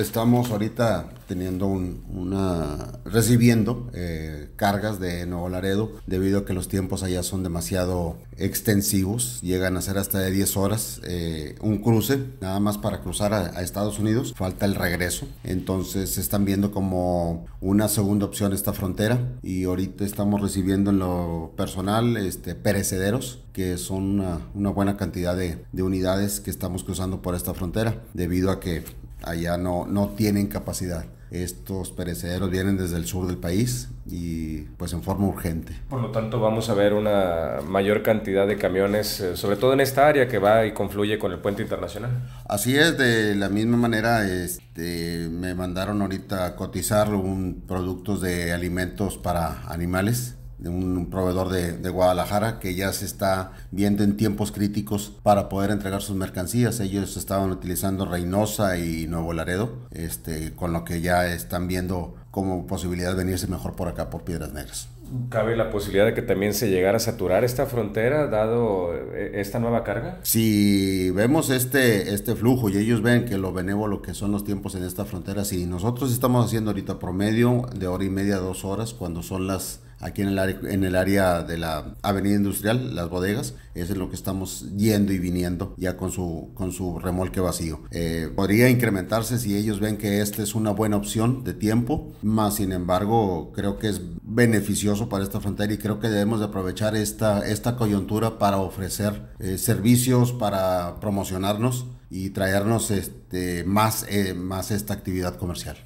estamos ahorita teniendo una recibiendo eh, cargas de Nuevo Laredo debido a que los tiempos allá son demasiado extensivos, llegan a ser hasta de 10 horas eh, un cruce, nada más para cruzar a, Estados Unidos, falta el regreso, entonces están viendo como una segunda opción esta frontera y ahorita estamos recibiendo en lo personal este, perecederos que son una, buena cantidad de unidades que estamos cruzando por esta frontera debido a que allá no, no tienen capacidad. Estos perecederos vienen desde el sur del país y pues en forma urgente. Por lo tanto vamos a ver una mayor cantidad de camiones, eh, sobre todo en esta área que va y confluye con el puente internacional. Así es, de la misma manera este, me mandaron ahorita a cotizar un productos de alimentos para animales de un proveedor de, de, Guadalajara que ya se está viendo en tiempos críticos para poder entregar sus mercancías. Ellos estaban utilizando Reynosa y Nuevo Laredo, este, con lo que ya están viendo como posibilidad de venirse mejor por acá, por Piedras Negras. ¿Cabe la posibilidad de que también se llegara a saturar esta frontera dado eh, esta nueva carga? Si vemos este, este flujo y ellos ven que lo benévolo que son los tiempos en esta frontera, si nosotros estamos haciendo ahorita promedio de hora y media, dos horas, cuando son las aquí en el, área, en el área de la avenida industrial, las bodegas, es en lo que estamos yendo y viniendo ya con su, con su remolque vacío. Eh, podría incrementarse si ellos ven que esta es una buena opción de tiempo, más sin embargo creo que es beneficioso para esta frontera y creo que debemos de aprovechar esta, esta coyuntura para ofrecer eh, servicios, para promocionarnos y traernos este, más, eh, más esta actividad comercial.